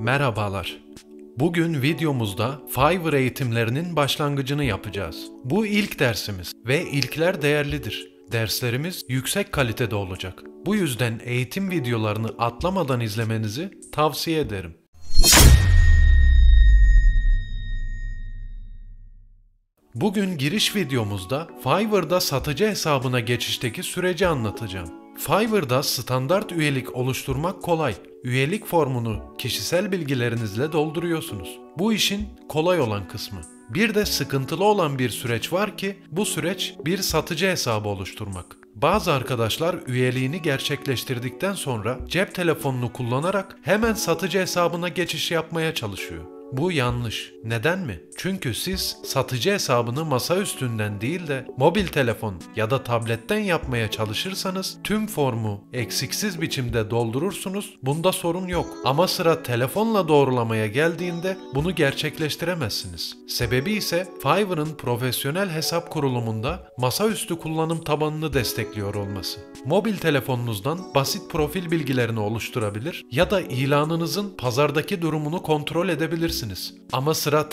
Merhabalar. Bugün videomuzda Fiverr eğitimlerinin başlangıcını yapacağız. Bu ilk dersimiz ve ilkler değerlidir. Derslerimiz yüksek kalitede olacak. Bu yüzden eğitim videolarını atlamadan izlemenizi tavsiye ederim. Bugün giriş videomuzda Fiverr'da satıcı hesabına geçişteki süreci anlatacağım. Fiverr'da standart üyelik oluşturmak kolay. Üyelik formunu kişisel bilgilerinizle dolduruyorsunuz. Bu işin kolay olan kısmı. Bir de sıkıntılı olan bir süreç var ki bu süreç bir satıcı hesabı oluşturmak. Bazı arkadaşlar üyeliğini gerçekleştirdikten sonra cep telefonunu kullanarak hemen satıcı hesabına geçiş yapmaya çalışıyor. Bu yanlış. Neden mi? Çünkü siz satıcı hesabını masa üstünden değil de mobil telefon ya da tabletten yapmaya çalışırsanız tüm formu eksiksiz biçimde doldurursunuz. Bunda sorun yok. Ama sıra telefonla doğrulamaya geldiğinde bunu gerçekleştiremezsiniz. Sebebi ise Fiverr'ın profesyonel hesap kurulumunda masaüstü kullanım tabanını destekliyor olması. Mobil telefonunuzdan basit profil bilgilerini oluşturabilir ya da ilanınızın pazardaki durumunu kontrol edebilirsiniz. Ama sıra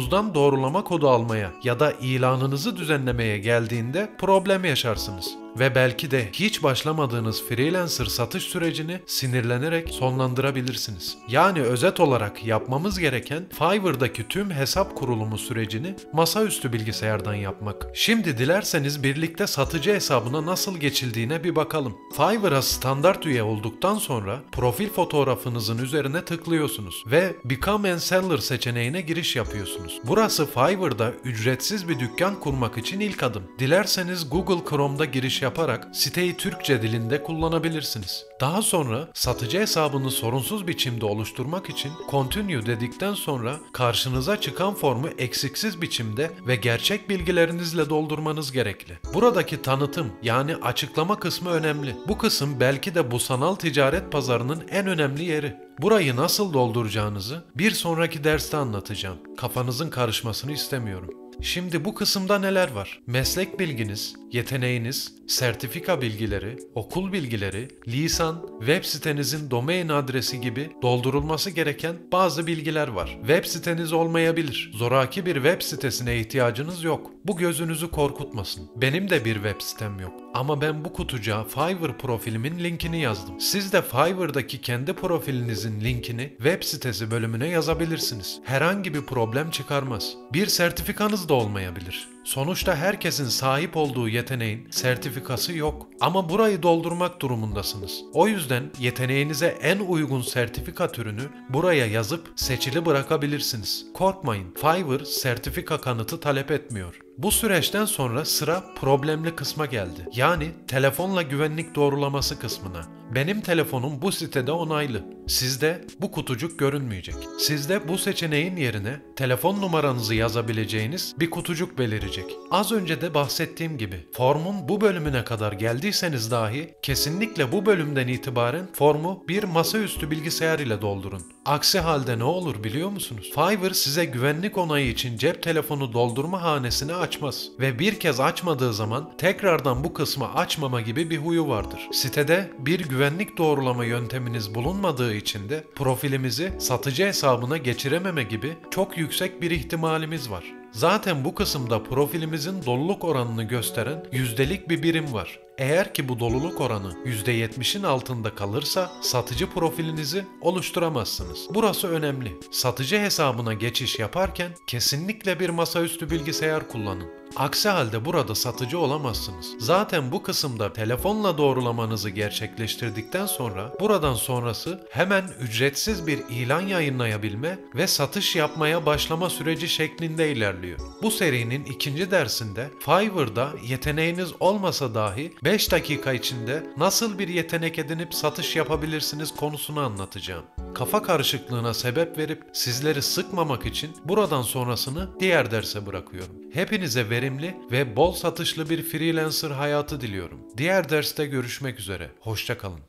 telefonunuzdan doğrulama kodu almaya ya da ilanınızı düzenlemeye geldiğinde problem yaşarsınız ve belki de hiç başlamadığınız freelancer satış sürecini sinirlenerek sonlandırabilirsiniz. Yani özet olarak yapmamız gereken Fiverr'daki tüm hesap kurulumu sürecini masaüstü bilgisayardan yapmak. Şimdi dilerseniz birlikte satıcı hesabına nasıl geçildiğine bir bakalım. Fiverr'a standart üye olduktan sonra profil fotoğrafınızın üzerine tıklıyorsunuz ve Become and Seller seçeneğine giriş yapıyorsunuz. Burası Fiverr'da ücretsiz bir dükkan kurmak için ilk adım. Dilerseniz Google Chrome'da yaparak siteyi Türkçe dilinde kullanabilirsiniz. Daha sonra satıcı hesabını sorunsuz biçimde oluşturmak için Continue dedikten sonra karşınıza çıkan formu eksiksiz biçimde ve gerçek bilgilerinizle doldurmanız gerekli. Buradaki tanıtım yani açıklama kısmı önemli. Bu kısım belki de bu sanal ticaret pazarının en önemli yeri. Burayı nasıl dolduracağınızı bir sonraki derste anlatacağım. Kafanızın karışmasını istemiyorum. Şimdi bu kısımda neler var? Meslek bilginiz, yeteneğiniz, sertifika bilgileri, okul bilgileri, lisan, web sitenizin domain adresi gibi doldurulması gereken bazı bilgiler var. Web siteniz olmayabilir. Zoraki bir web sitesine ihtiyacınız yok. Bu gözünüzü korkutmasın. Benim de bir web sitem yok. Ama ben bu kutucuğa Fiverr profilimin linkini yazdım. Siz de Fiverr'daki kendi profilinizin linkini web sitesi bölümüne yazabilirsiniz. Herhangi bir problem çıkarmaz. Bir sertifikanız da olmayabilir. Sonuçta herkesin sahip olduğu yeteneğin sertifikası yok. Ama burayı doldurmak durumundasınız. O yüzden yeteneğinize en uygun sertifika türünü buraya yazıp seçili bırakabilirsiniz. Korkmayın, Fiverr sertifika kanıtı talep etmiyor. Bu süreçten sonra sıra problemli kısma geldi. Yani telefonla güvenlik doğrulaması kısmına. Benim telefonum bu sitede onaylı. Sizde bu kutucuk görünmeyecek. Sizde bu seçeneğin yerine telefon numaranızı yazabileceğiniz bir kutucuk belirecek. Az önce de bahsettiğim gibi formun bu bölümüne kadar geldiyseniz dahi kesinlikle bu bölümden itibaren formu bir masaüstü bilgisayar ile doldurun. Aksi halde ne olur biliyor musunuz? Fiverr size güvenlik onayı için cep telefonu doldurma hanesini açmaz ve bir kez açmadığı zaman tekrardan bu kısmı açmama gibi bir huyu vardır. Sitede bir güvenlik doğrulama yönteminiz bulunmadığı için de profilimizi satıcı hesabına geçirememe gibi çok yüksek bir ihtimalimiz var. Zaten bu kısımda profilimizin doluluk oranını gösteren yüzdelik bir birim var. Eğer ki bu doluluk oranı %70'in altında kalırsa satıcı profilinizi oluşturamazsınız. Burası önemli. Satıcı hesabına geçiş yaparken kesinlikle bir masaüstü bilgisayar kullanın. Aksi halde burada satıcı olamazsınız. Zaten bu kısımda telefonla doğrulamanızı gerçekleştirdikten sonra buradan sonrası hemen ücretsiz bir ilan yayınlayabilme ve satış yapmaya başlama süreci şeklinde ilerliyor. Bu serinin ikinci dersinde Fiverr'da yeteneğiniz olmasa dahi 5 dakika içinde nasıl bir yetenek edinip satış yapabilirsiniz konusunu anlatacağım. Kafa karışıklığına sebep verip sizleri sıkmamak için buradan sonrasını diğer derse bırakıyorum. Hepinize verimli ve bol satışlı bir freelancer hayatı diliyorum. Diğer derste görüşmek üzere. Hoşçakalın.